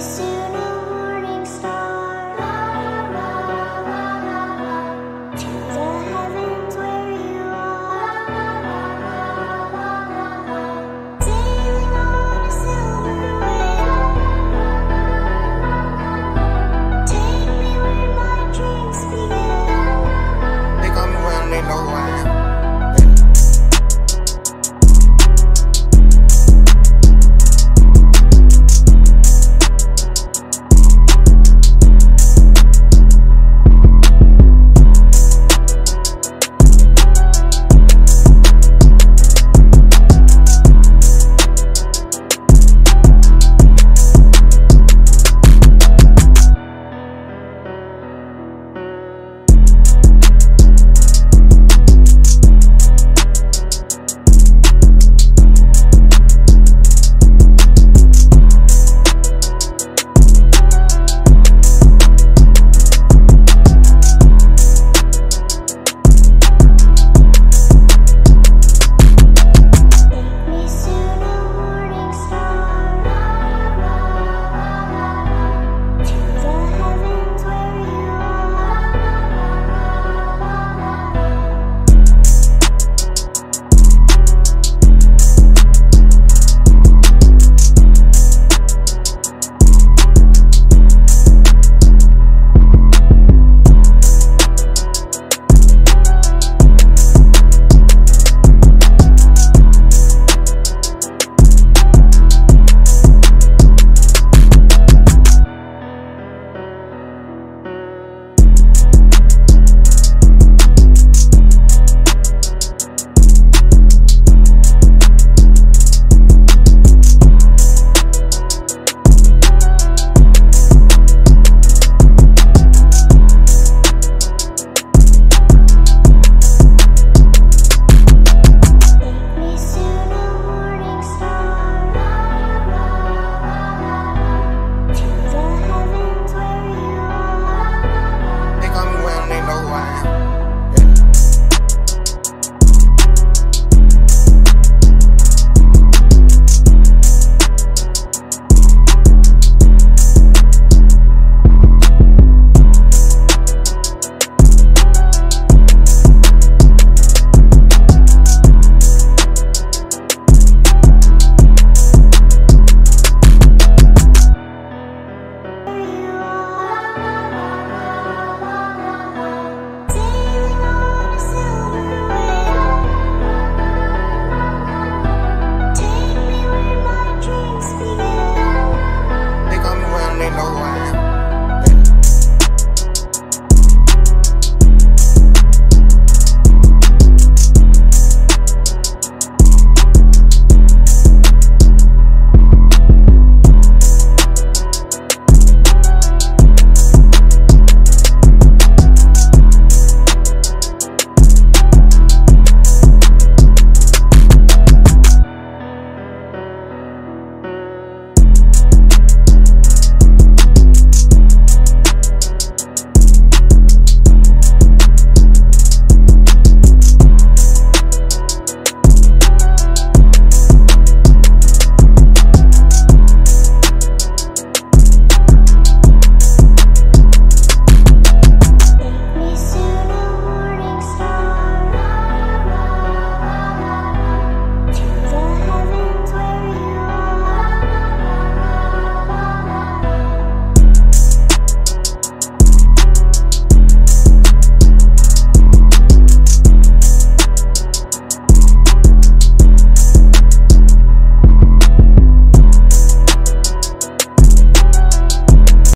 soon.